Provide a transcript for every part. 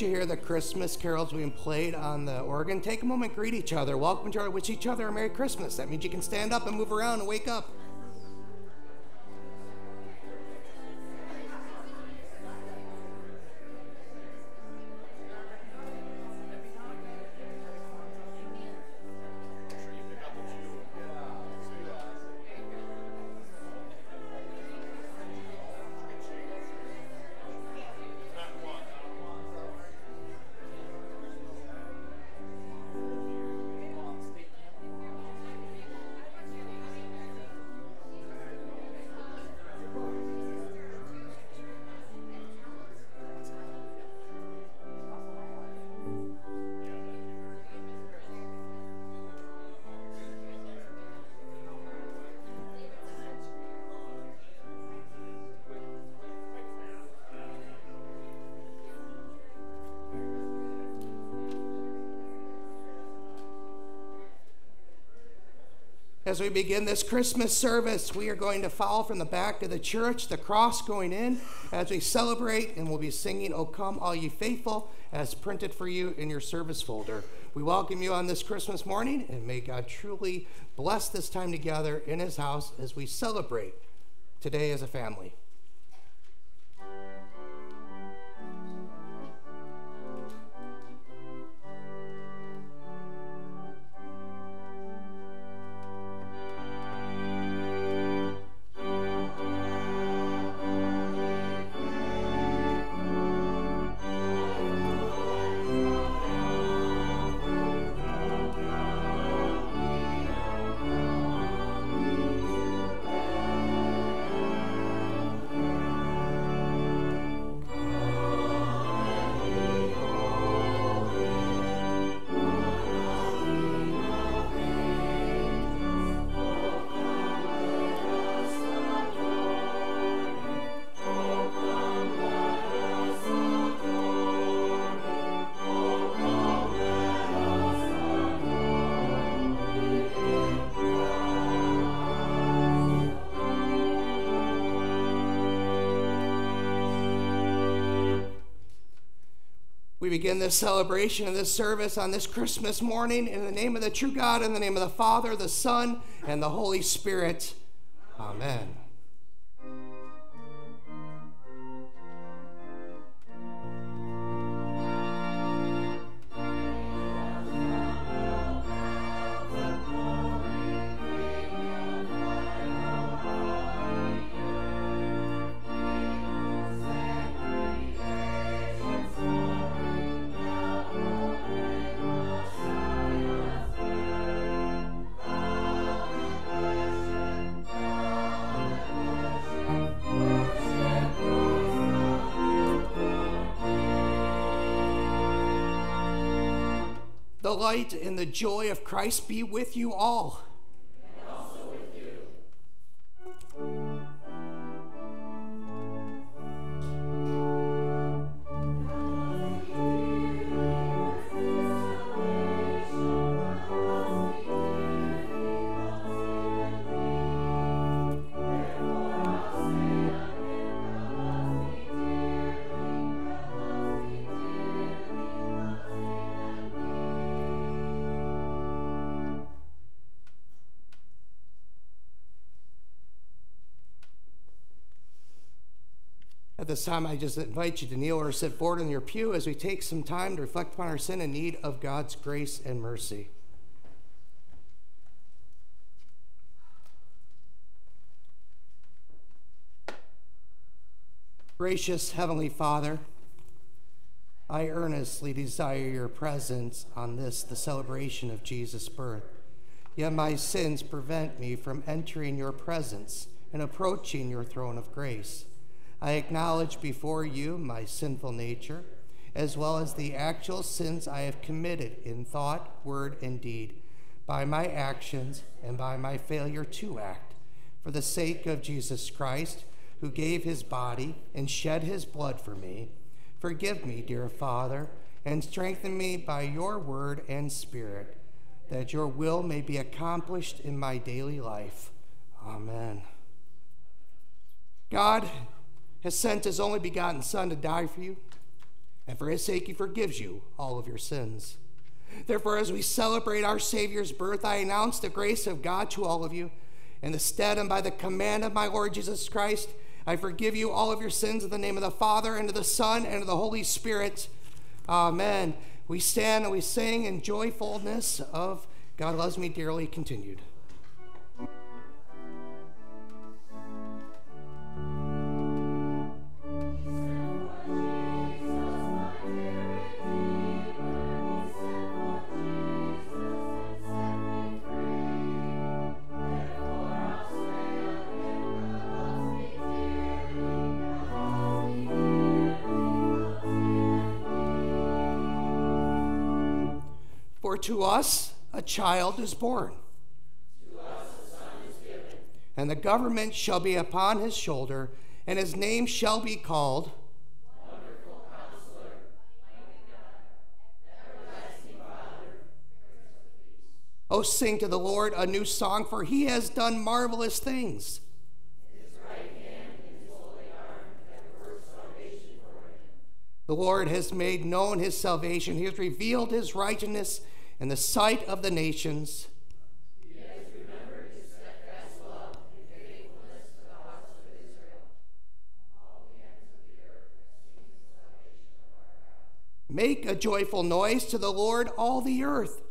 You hear the Christmas carols being played on the organ, take a moment, greet each other, welcome each other, wish each other a Merry Christmas. That means you can stand up and move around and wake up. As we begin this Christmas service, we are going to follow from the back of the church, the cross going in as we celebrate, and we'll be singing, O Come, All Ye Faithful, as printed for you in your service folder. We welcome you on this Christmas morning, and may God truly bless this time together in His house as we celebrate today as a family. We begin this celebration of this service on this Christmas morning in the name of the true God, in the name of the Father, the Son, and the Holy Spirit. Amen. The light and the joy of Christ be with you all. This time, I just invite you to kneel or sit forward in your pew as we take some time to reflect upon our sin and need of God's grace and mercy. Gracious Heavenly Father, I earnestly desire your presence on this, the celebration of Jesus' birth. Yet my sins prevent me from entering your presence and approaching your throne of grace. I acknowledge before you my sinful nature, as well as the actual sins I have committed in thought, word, and deed, by my actions and by my failure to act. For the sake of Jesus Christ, who gave his body and shed his blood for me, forgive me, dear Father, and strengthen me by your word and spirit, that your will may be accomplished in my daily life. Amen. God, has sent his only begotten Son to die for you. and for his sake he forgives you all of your sins. Therefore, as we celebrate our Savior's birth, I announce the grace of God to all of you. In the stead and by the command of my Lord Jesus Christ, I forgive you all of your sins in the name of the Father, and of the Son, and of the Holy Spirit. Amen. We stand and we sing in joyfulness of God loves me dearly continued. To us a child is born. And the government shall be upon his shoulder, and his name shall be called. Oh, sing to the Lord a new song, for he has done marvelous things. His right hand and fully arm, have worked salvation for him. the Lord has made known his salvation. He has revealed his righteousness in the sight of the nations. Make a joyful noise to the Lord, all the earth.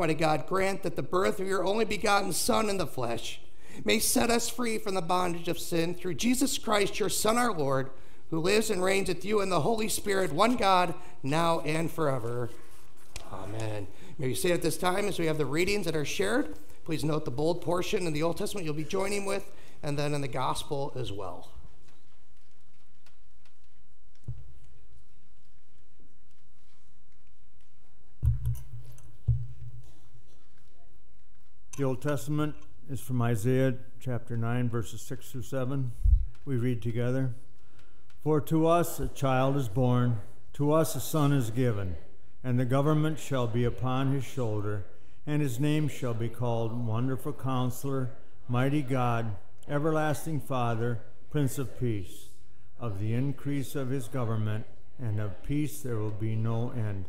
Almighty God, grant that the birth of your only begotten Son in the flesh may set us free from the bondage of sin through Jesus Christ, your Son, our Lord, who lives and reigns with you in the Holy Spirit, one God, now and forever. Amen. May you say at this time as we have the readings that are shared. Please note the bold portion in the Old Testament you'll be joining with, and then in the Gospel as well. The Old Testament is from Isaiah chapter 9, verses 6 through 7. We read together For to us a child is born, to us a son is given, and the government shall be upon his shoulder, and his name shall be called Wonderful Counselor, Mighty God, Everlasting Father, Prince of Peace. Of the increase of his government and of peace there will be no end.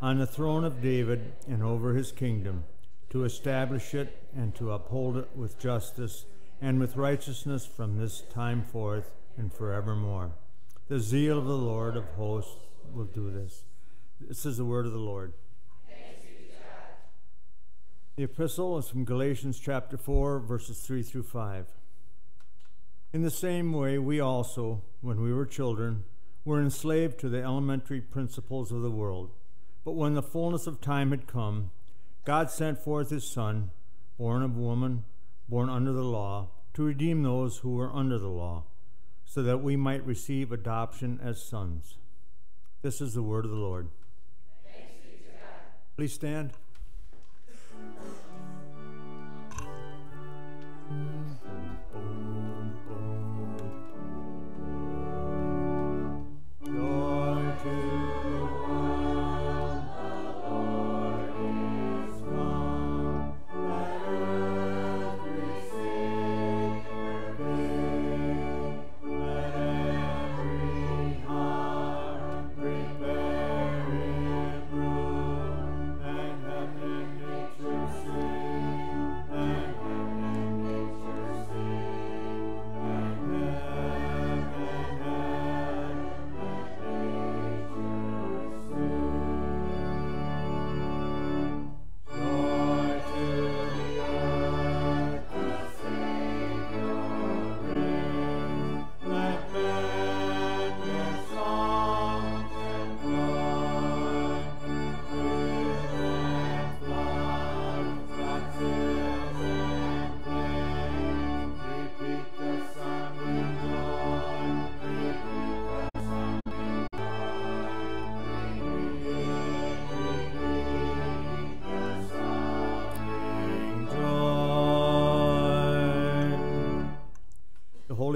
On the throne of David and over his kingdom to establish it and to uphold it with justice and with righteousness from this time forth and forevermore. The zeal of the Lord of hosts will do this. This is the word of the Lord. The epistle is from Galatians chapter 4, verses 3 through 5. In the same way, we also, when we were children, were enslaved to the elementary principles of the world. But when the fullness of time had come, God sent forth his Son, born of woman, born under the law, to redeem those who were under the law, so that we might receive adoption as sons. This is the word of the Lord. Please stand.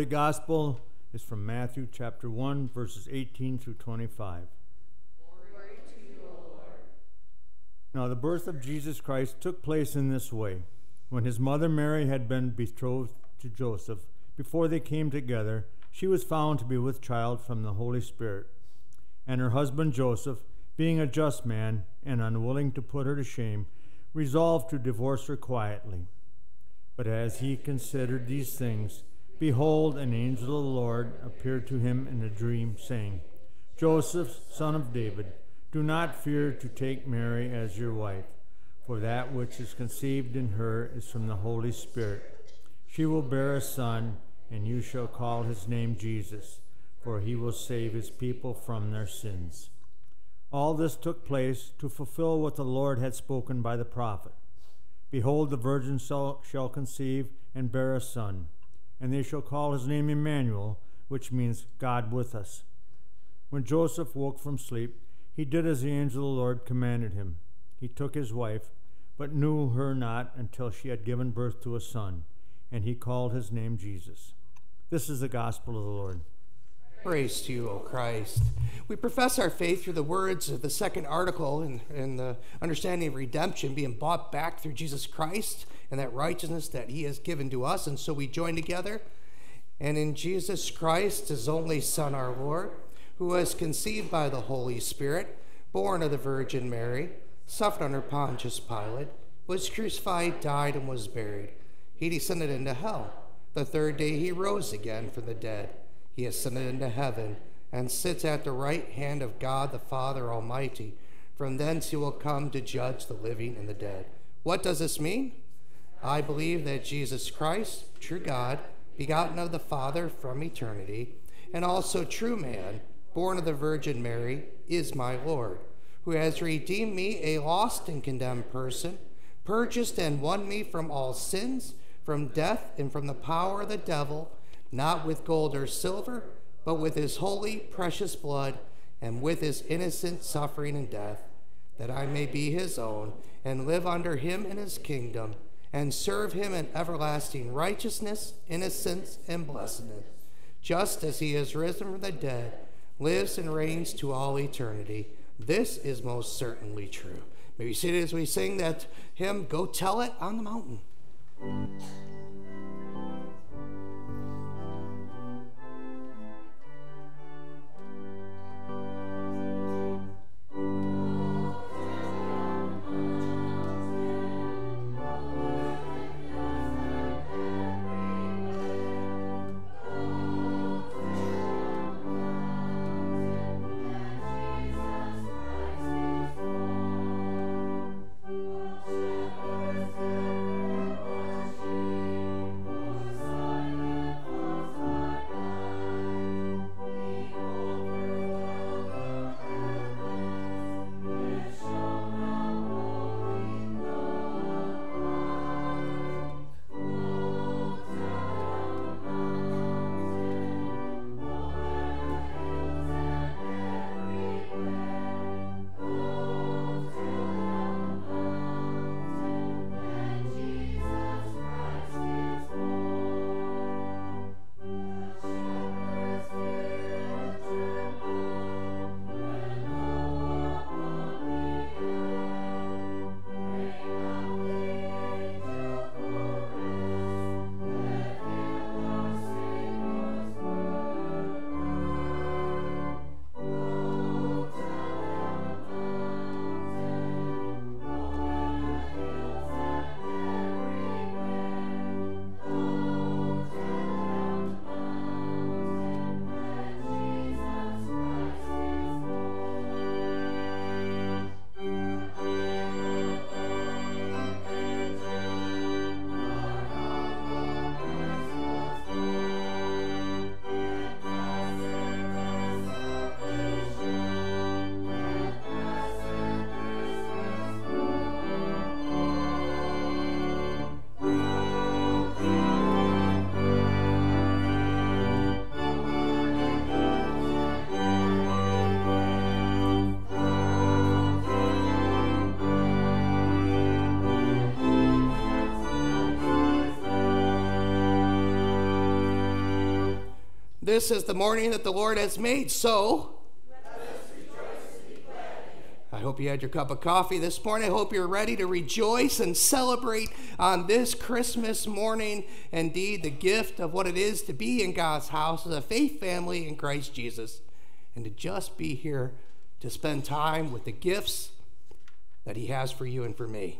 Holy Gospel is from Matthew chapter 1, verses 18 through 25. Now, the birth of Jesus Christ took place in this way. When his mother Mary had been betrothed to Joseph, before they came together, she was found to be with child from the Holy Spirit. And her husband Joseph, being a just man and unwilling to put her to shame, resolved to divorce her quietly. But as he considered these things, behold, an angel of the Lord appeared to him in a dream, saying, Joseph, son of David, do not fear to take Mary as your wife, for that which is conceived in her is from the Holy Spirit. She will bear a son, and you shall call his name Jesus, for he will save his people from their sins. All this took place to fulfill what the Lord had spoken by the prophet. Behold, the virgin shall, conceive and bear a son, and they shall call his name Emmanuel, which means God with us. When Joseph woke from sleep, he did as the angel of the Lord commanded him. He took his wife, but knew her not until she had given birth to a son, and he called his name Jesus. This is the gospel of the Lord. Praise to you, O Christ. We profess our faith through the words of the second article in, in the understanding of redemption, being bought back through Jesus Christ and that righteousness that he has given to us. And so we join together. And in Jesus Christ, his only Son, our Lord, who was conceived by the Holy Spirit, born of the Virgin Mary, suffered under Pontius Pilate, was crucified, died, and was buried. He descended into hell. The third day he rose again from the dead he ascended into heaven and sits at the right hand of God the Father Almighty. From thence he will come to judge the living and the dead. What does this mean? I believe that Jesus Christ, true God, begotten of the Father from eternity, and also true man, born of the Virgin Mary, is my Lord, who has redeemed me, a lost and condemned person, purchased and won me from all sins, from death, and from the power of the devil not with gold or silver, but with his holy, precious blood, and with his innocent suffering and death, that I may be his own, and live under him in his kingdom, and serve him in everlasting righteousness, innocence, and blessedness, just as he is risen from the dead, lives and reigns to all eternity. This is most certainly true. May we see it as we sing that hymn, Go Tell It on the Mountain. This is the morning that the Lord has made, so. I hope you had your cup of coffee this morning. I hope you're ready to rejoice and celebrate on this Christmas morning. Indeed, the gift of what it is to be in God's house as a faith family in Christ Jesus and to just be here to spend time with the gifts that He has for you and for me.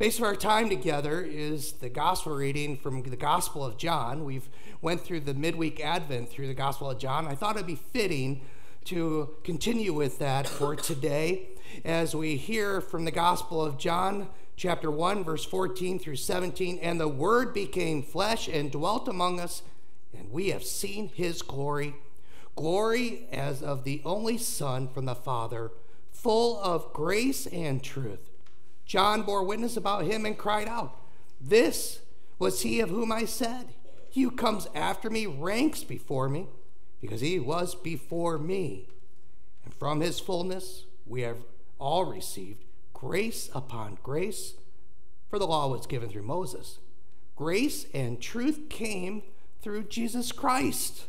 Base of our time together is the gospel reading from the Gospel of John. We've went through the midweek Advent through the Gospel of John. I thought it'd be fitting to continue with that for today as we hear from the Gospel of John, chapter 1, verse 14 through 17. And the Word became flesh and dwelt among us, and we have seen his glory glory as of the only Son from the Father, full of grace and truth. John bore witness about him and cried out, This was he of whom I said, He who comes after me ranks before me because he was before me. And from his fullness we have all received grace upon grace, for the law was given through Moses. Grace and truth came through Jesus Christ.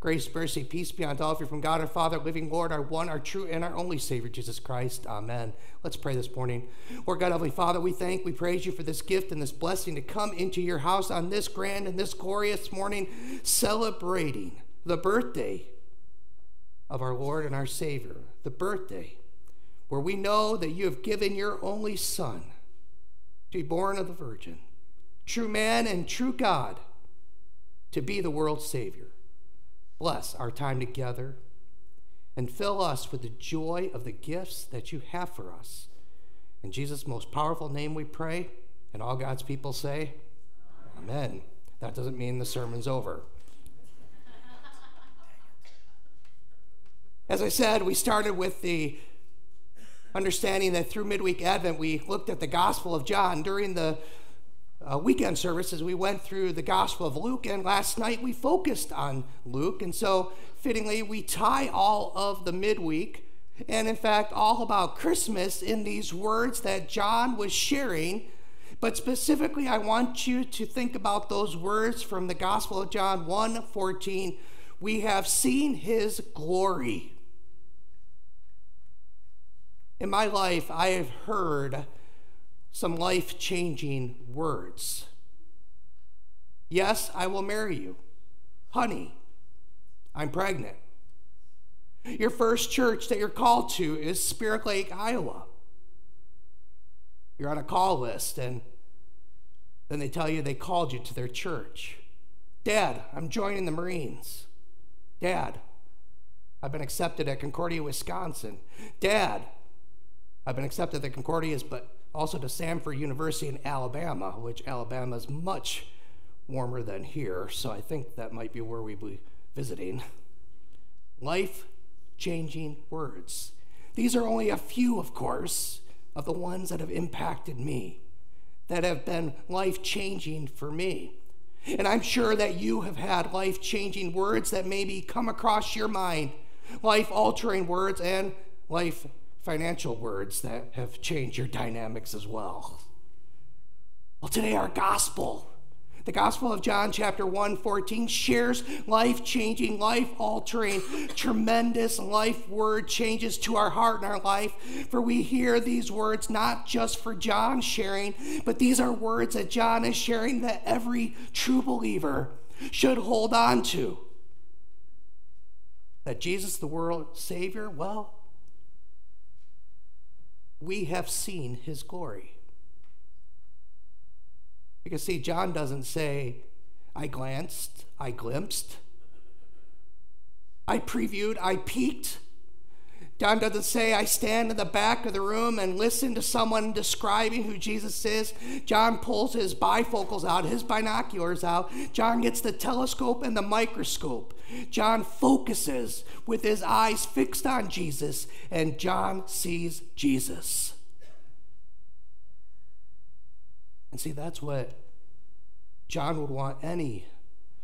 Grace, mercy, peace be all of you from God our Father, living Lord, our one, our true, and our only Savior, Jesus Christ. Amen. Let's pray this morning. Lord God, Heavenly Father, we thank, we praise you for this gift and this blessing to come into your house on this grand and this glorious morning, celebrating the birthday of our Lord and our Savior, the birthday where we know that you have given your only Son to be born of the Virgin, true man and true God, to be the world's Savior. Bless our time together and fill us with the joy of the gifts that you have for us. In Jesus' most powerful name we pray, and all God's people say, Amen. That doesn't mean the sermon's over. As I said, we started with the understanding that through midweek Advent, we looked at the Gospel of John during the uh, weekend service as we went through the Gospel of Luke, and last night we focused on Luke. And so, fittingly, we tie all of the midweek and, in fact, all about Christmas in these words that John was sharing. But specifically, I want you to think about those words from the Gospel of John 1 14. We have seen his glory. In my life, I have heard some life changing words. Yes, I will marry you. Honey, I'm pregnant. Your first church that you're called to is Spirit Lake, Iowa. You're on a call list, and then they tell you they called you to their church. Dad, I'm joining the Marines. Dad, I've been accepted at Concordia, Wisconsin. Dad, I've been accepted at Concordia's, but also to Samford University in Alabama, which Alabama is much warmer than here, so I think that might be where we'll be visiting. Life changing words. These are only a few, of course, of the ones that have impacted me, that have been life changing for me. And I'm sure that you have had life changing words that maybe come across your mind, life altering words and life financial words that have changed your dynamics as well. Well, today, our gospel, the Gospel of John, chapter 1, 14, shares life changing, life altering, tremendous life word changes to our heart and our life. For we hear these words not just for John sharing, but these are words that John is sharing that every true believer should hold on to. That Jesus, the world Savior, well, we have seen his glory. Because, see, John doesn't say, I glanced, I glimpsed, I previewed, I peeked. John doesn't say, I stand in the back of the room and listen to someone describing who Jesus is. John pulls his bifocals out, his binoculars out. John gets the telescope and the microscope. John focuses with his eyes fixed on Jesus, and John sees Jesus. And see, that's what John would want any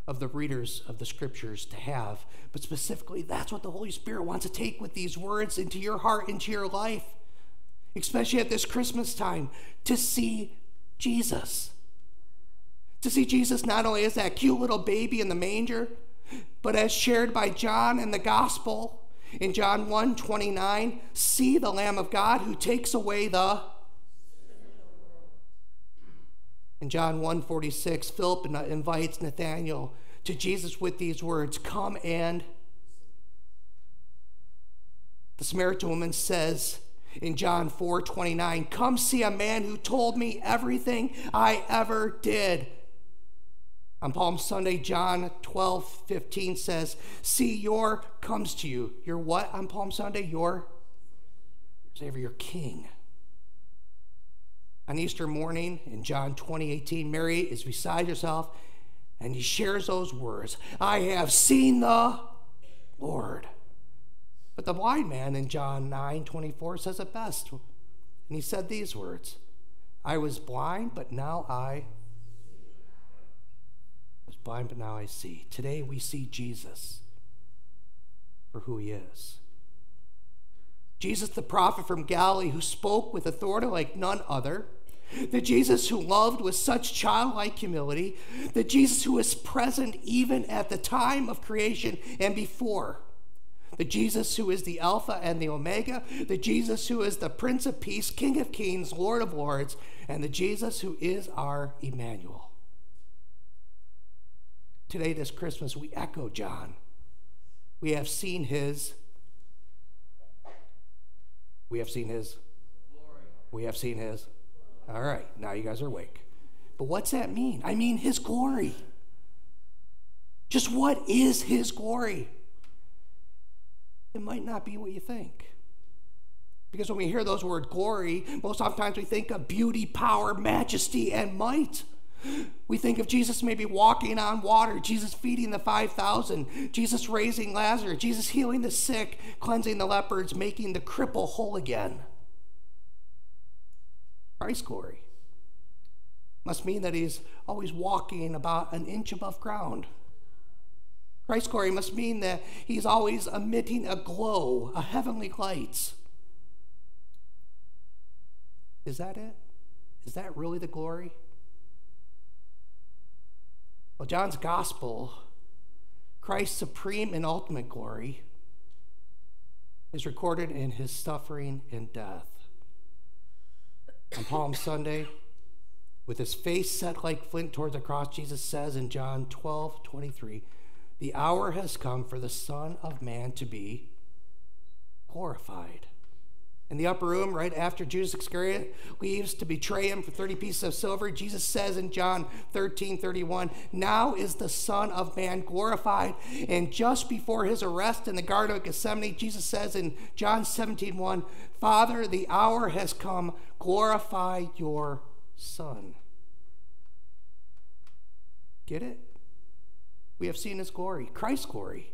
of the readers of the scriptures to have. But specifically, that's what the Holy Spirit wants to take with these words into your heart, into your life, especially at this Christmas time, to see Jesus. To see Jesus not only as that cute little baby in the manger, but as shared by John in the gospel in John 1 29, see the Lamb of God who takes away the. In John 1 46, Philip uh, invites Nathanael to Jesus with these words Come and. The Samaritan woman says in John 4 29, Come see a man who told me everything I ever did. On Palm Sunday, John 12 15 says, See, your comes to you. Your what on Palm Sunday? Your Savior, your King. On Easter morning in John 20 18, Mary is beside herself and he shares those words I have seen the Lord. But the blind man in John 9 24 says it best. And he said these words I was blind, but now I was blind, but now I see. Today we see Jesus for who he is. Jesus, the prophet from Galilee, who spoke with authority like none other the Jesus who loved with such childlike humility, the Jesus who was present even at the time of creation and before, the Jesus who is the Alpha and the Omega, the Jesus who is the Prince of Peace, King of Kings, Lord of Lords, and the Jesus who is our Emmanuel. Today, this Christmas, we echo John. We have seen his. We have seen his. Glory. We have seen his. All right, now you guys are awake. But what's that mean? I mean, his glory. Just what is his glory? It might not be what you think. Because when we hear those words glory, most oftentimes we think of beauty, power, majesty, and might. We think of Jesus maybe walking on water, Jesus feeding the 5,000, Jesus raising Lazarus, Jesus healing the sick, cleansing the lepers, making the cripple whole again. Christ's glory. Must mean that he's always walking about an inch above ground. Christ's glory must mean that he's always emitting a glow, a heavenly light. Is that it? Is that really the glory? Well, John's gospel, Christ's supreme and ultimate glory, is recorded in his suffering and death on Palm Sunday, with his face set like flint toward the cross, Jesus says in John 12 23, The hour has come for the Son of Man to be glorified. In the upper room, right after Judas Iscariot leaves to betray him for 30 pieces of silver, Jesus says in John 13 31, Now is the Son of Man glorified. And just before his arrest in the Garden of Gethsemane, Jesus says in John 17 1, Father, the hour has come, glorify your Son. Get it? We have seen his glory, Christ's glory.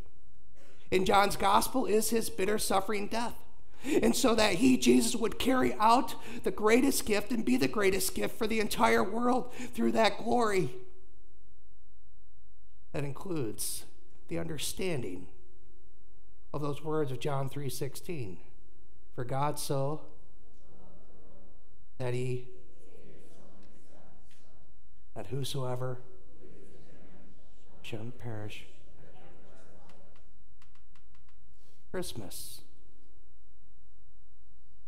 In John's gospel is his bitter suffering death. And so that he, Jesus, would carry out the greatest gift and be the greatest gift for the entire world through that glory. That includes the understanding of those words of John 3:16. For God so that he that whosoever shall perish. Christmas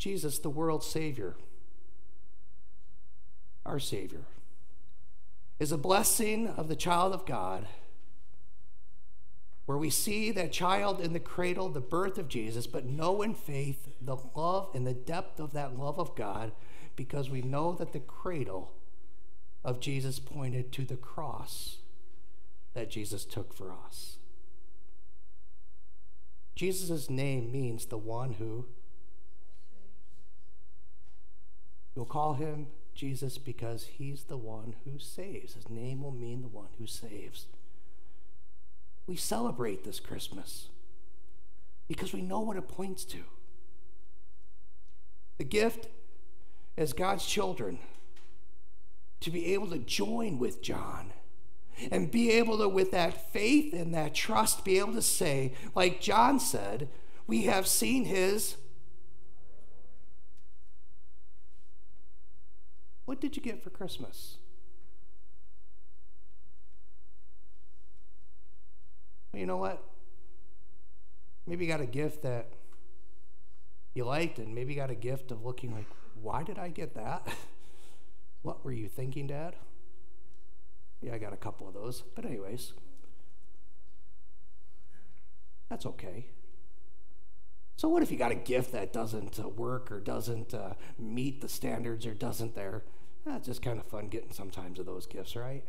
Jesus, the world's Savior, our Savior, is a blessing of the child of God, where we see that child in the cradle, the birth of Jesus, but know in faith the love and the depth of that love of God, because we know that the cradle of Jesus pointed to the cross that Jesus took for us. Jesus' name means the one who You'll call him Jesus because he's the one who saves. His name will mean the one who saves. We celebrate this Christmas because we know what it points to. The gift as God's children to be able to join with John and be able to, with that faith and that trust, be able to say, like John said, we have seen his What did you get for Christmas? Well, you know what? Maybe you got a gift that you liked, and maybe you got a gift of looking like, why did I get that? what were you thinking, Dad? Yeah, I got a couple of those. But, anyways, that's okay. So, what if you got a gift that doesn't uh, work or doesn't uh, meet the standards or doesn't there? That's just kind of fun getting sometimes of those gifts, right?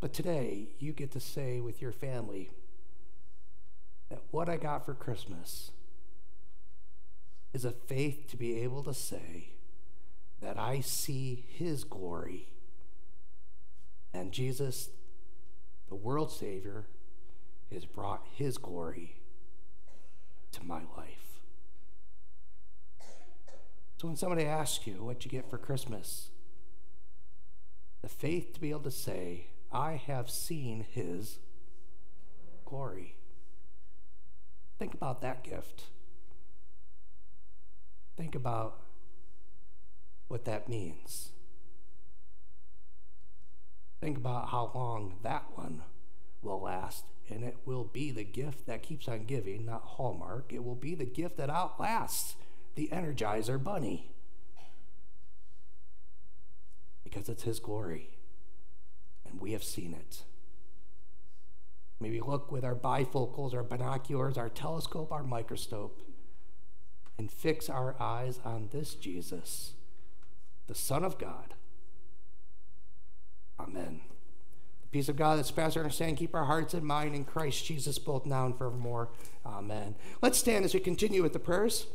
But today, you get to say with your family that what I got for Christmas is a faith to be able to say that I see His glory. And Jesus, the world Savior, has brought His glory to my life. So when somebody asks you what you get for Christmas, the faith to be able to say, I have seen his glory. Think about that gift. Think about what that means. Think about how long that one will last, and it will be the gift that keeps on giving, not Hallmark. It will be the gift that outlasts the Energizer Bunny because it's His glory and we have seen it. Maybe look with our bifocals, our binoculars, our telescope, our microscope, and fix our eyes on this Jesus, the Son of God. Amen. Peace of God that surpasses understanding, keep our hearts and mind in Christ Jesus both now and forevermore. Amen. Let's stand as we continue with the prayers.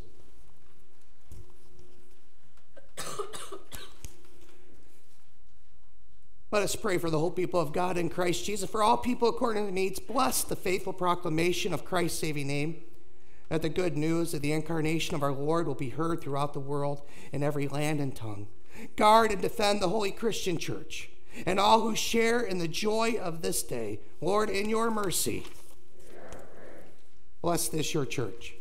Let us pray for the whole people of God in Christ Jesus, for all people according to their needs. Bless the faithful proclamation of Christ's saving name, that the good news of the incarnation of our Lord will be heard throughout the world in every land and tongue. Guard and defend the holy Christian church and all who share in the joy of this day. Lord, in your mercy, bless this your church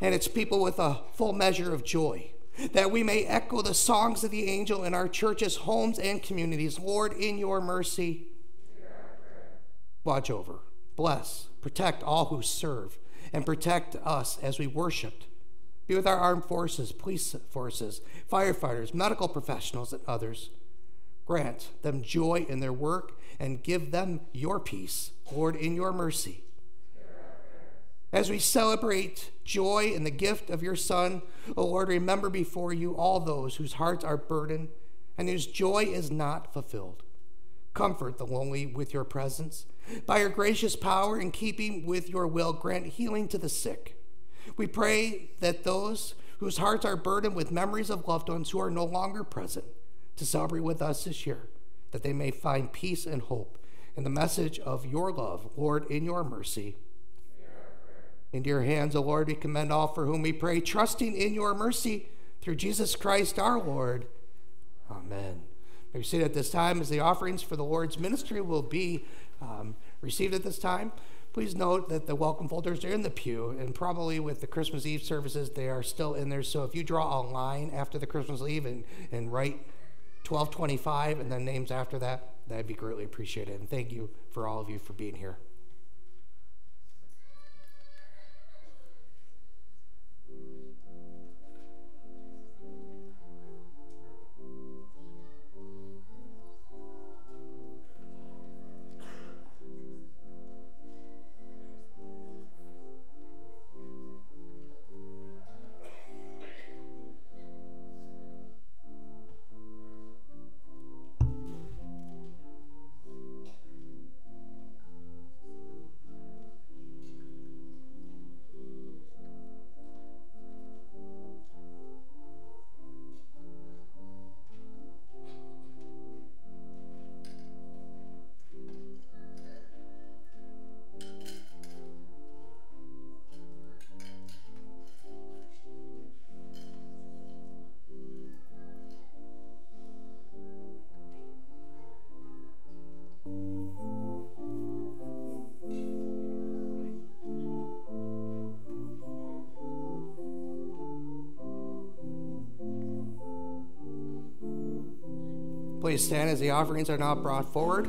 and its people with a full measure of joy that we may echo the songs of the angel in our churches, homes, and communities. Lord, in your mercy, watch over, bless, protect all who serve, and protect us as we worship. Be with our armed forces, police forces, firefighters, medical professionals, and others. Grant them joy in their work and give them your peace, Lord, in your mercy. As we celebrate joy in the gift of your Son, O oh Lord, remember before you all those whose hearts are burdened and whose joy is not fulfilled. Comfort the lonely with your presence. By your gracious power, in keeping with your will, grant healing to the sick. We pray that those whose hearts are burdened with memories of loved ones who are no longer present to celebrate with us this year, that they may find peace and hope in the message of your love, Lord, in your mercy. Into your hands, O Lord, we commend all for whom we pray, trusting in your mercy through Jesus Christ our Lord. Amen. May we see at this time as the offerings for the Lord's ministry will be um, received at this time. Please note that the welcome folders are in the pew, and probably with the Christmas Eve services, they are still in there. So if you draw a line after the Christmas Eve and, and write 1225 and then names after that, that'd be greatly appreciated. And thank you for all of you for being here. Please stand as the offerings are now brought forward.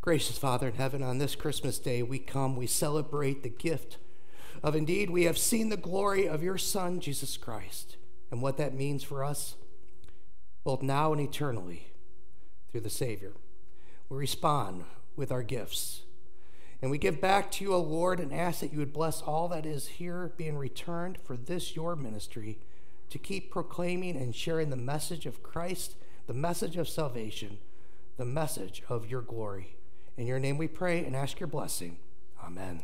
Gracious Father in heaven, on this Christmas day, we come, we celebrate the gift of indeed we have seen the glory of your Son, Jesus Christ and what that means for us, both now and eternally, through the Savior. We respond with our gifts. And we give back to you, O Lord, and ask that you would bless all that is here being returned for this your ministry to keep proclaiming and sharing the message of Christ, the message of salvation, the message of your glory. In your name we pray and ask your blessing. Amen.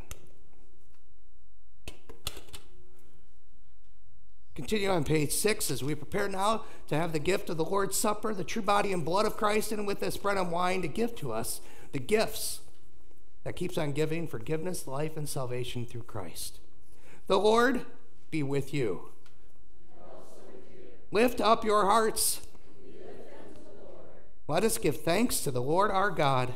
Continue on page six as we prepare now to have the gift of the Lord's Supper, the true body and blood of Christ, and with this bread and wine to give to us the gifts that keeps on giving forgiveness, life, and salvation through Christ. The Lord be with you. Lift up your hearts. Let us give thanks to the Lord our God.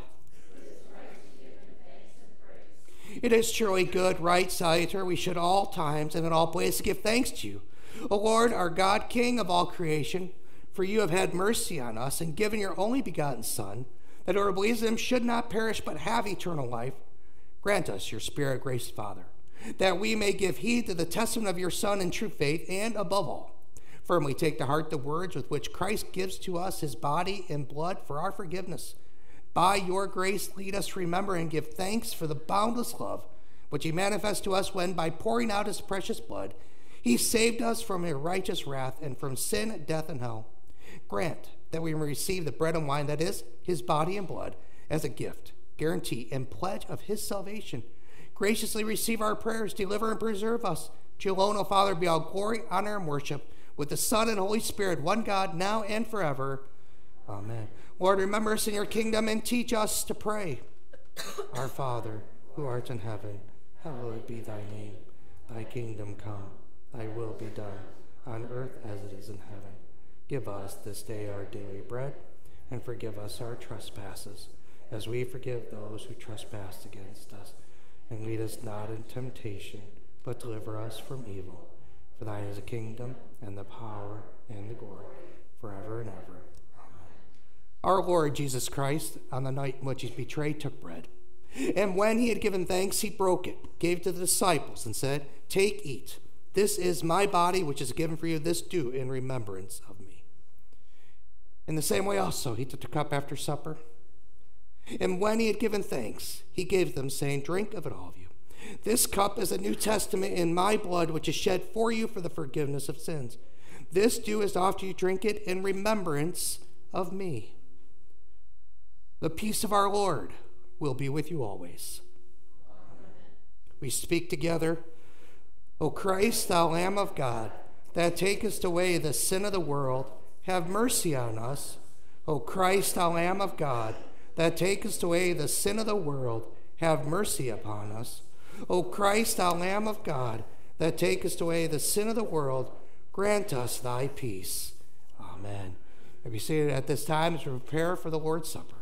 It is truly good, right, salutary. We should all times and at all places give thanks to you, O Lord, our God, King of all creation, for you have had mercy on us and given your only begotten Son, that whoever believes in him should not perish but have eternal life. Grant us your Spirit, grace, Father, that we may give heed to the testament of your Son in true faith, and above all, firmly take to heart the words with which Christ gives to us his body and blood for our forgiveness by your grace, lead us to remember and give thanks for the boundless love which He manifests to us when, by pouring out His precious blood, He saved us from a righteous wrath and from sin, death, and hell. Grant that we may receive the bread and wine that is His body and blood as a gift, guarantee, and pledge of His salvation. Graciously receive our prayers, deliver and preserve us. To alone, O Father, be all glory, honor, and worship, with the Son and Holy Spirit, one God, now and forever. Amen. Lord, remember us in your kingdom and teach us to pray. Our Father, who art in heaven, hallowed be thy name. Thy kingdom come, thy will be done, on earth as it is in heaven. Give us this day our daily bread, and forgive us our trespasses, as we forgive those who trespass against us. And lead us not in temptation, but deliver us from evil. For thine is the kingdom, and the power, and the glory, forever and ever. Our Lord Jesus Christ, on the night in which he was betrayed, took bread. And when he had given thanks, he broke it, gave it to the disciples, and said, Take, eat. This is my body, which is given for you. This do in remembrance of me. In the same way, also, he took the cup after supper. And when he had given thanks, he gave them, saying, Drink of it, all of you. This cup is a New Testament in my blood, which is shed for you for the forgiveness of sins. This do as often you drink it in remembrance of me. The peace of our Lord will be with you always. Amen. We speak together. O Christ, thou Lamb of God, that takest away the sin of the world, have mercy on us. O Christ, thou Lamb of God, that takest away the sin of the world, have mercy upon us. O Christ, thou Lamb of God, that takest away the sin of the world, grant us thy peace. Amen. Have you seated at this time to prepare for the Lord's Supper?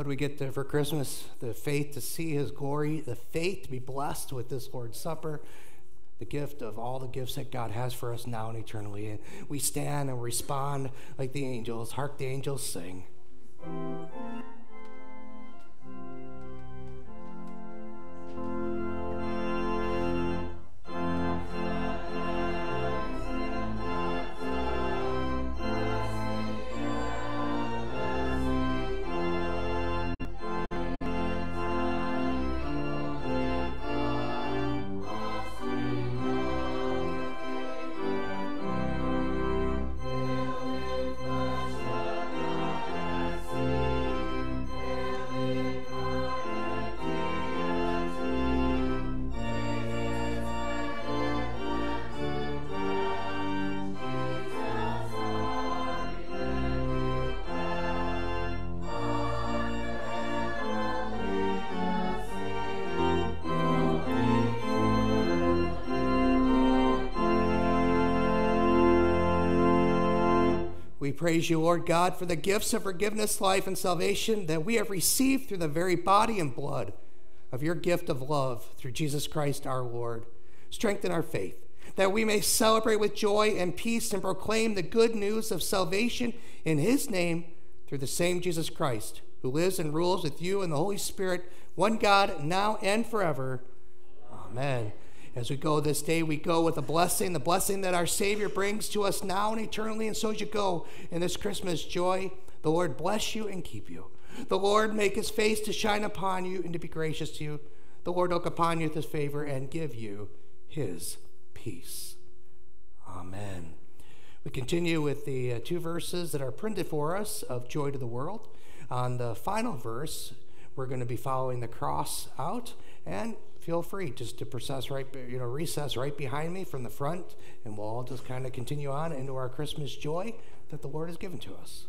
What do we get there for Christmas? The faith to see his glory, the faith to be blessed with this Lord's Supper, the gift of all the gifts that God has for us now and eternally. And we stand and respond like the angels. Hark the angels sing. We praise you, Lord God, for the gifts of forgiveness, life, and salvation that we have received through the very body and blood of your gift of love through Jesus Christ our Lord. Strengthen our faith, that we may celebrate with joy and peace and proclaim the good news of salvation in his name through the same Jesus Christ, who lives and rules with you and the Holy Spirit, one God, now and forever. Amen. As we go this day, we go with a blessing, the blessing that our Savior brings to us now and eternally. And so as you go in this Christmas joy, the Lord bless you and keep you. The Lord make his face to shine upon you and to be gracious to you. The Lord look upon you with his favor and give you his peace. Amen. We continue with the uh, two verses that are printed for us of Joy to the World. On the final verse, we're going to be following the cross out and feel free just to process right, you know, recess right behind me from the front, and we'll all just kind of continue on into our Christmas joy that the Lord has given to us.